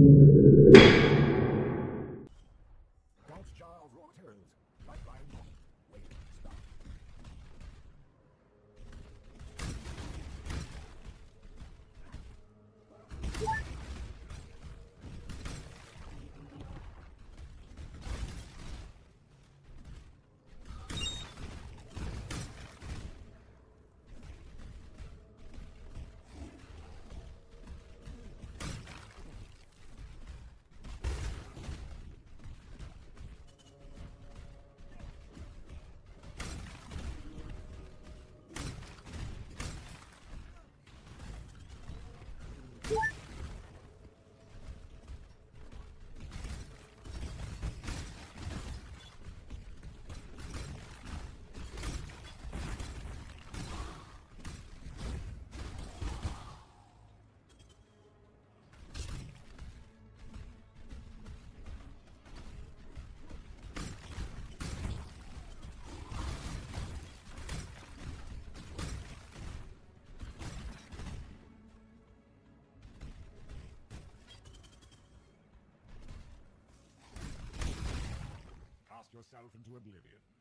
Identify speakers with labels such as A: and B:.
A: Stop. Cast yourself into oblivion.